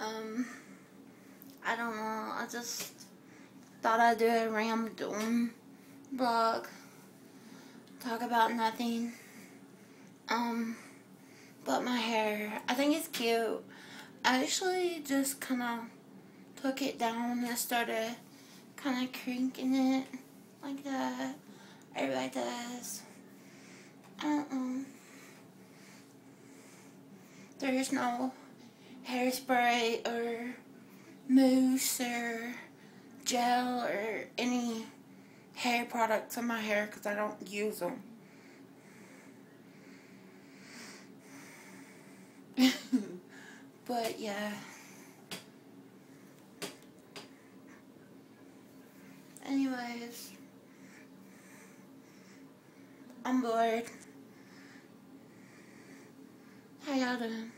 Um, I don't know. I just thought I'd do a random vlog. Talk about nothing. Um, but my hair. I think it's cute. I actually just kind of took it down and started kind of cranking it like that. Everybody does. Uh-uh. There's no hairspray or mousse or gel or any hair products in my hair because I don't use them. but yeah. Anyways, I'm bored. How y'all doing?